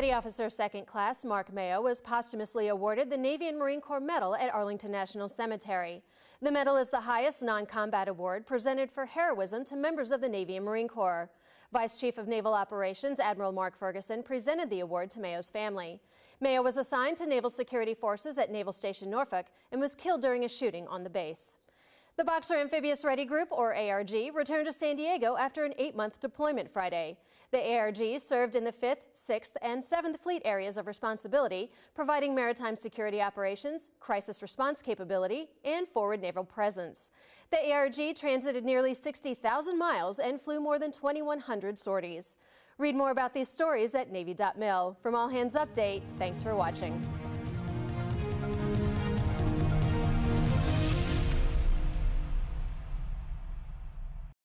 Petty Officer Second Class Mark Mayo was posthumously awarded the Navy and Marine Corps Medal at Arlington National Cemetery. The medal is the highest non-combat award presented for heroism to members of the Navy and Marine Corps. Vice Chief of Naval Operations Admiral Mark Ferguson presented the award to Mayo's family. Mayo was assigned to Naval Security Forces at Naval Station Norfolk and was killed during a shooting on the base. The Boxer Amphibious Ready Group, or ARG, returned to San Diego after an eight-month deployment Friday. The ARG served in the 5th, 6th, and 7th Fleet areas of responsibility, providing maritime security operations, crisis response capability, and forward naval presence. The ARG transited nearly 60,000 miles and flew more than 2,100 sorties. Read more about these stories at Navy.mil. From All Hands Update, thanks for watching.